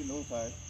กิโลขาย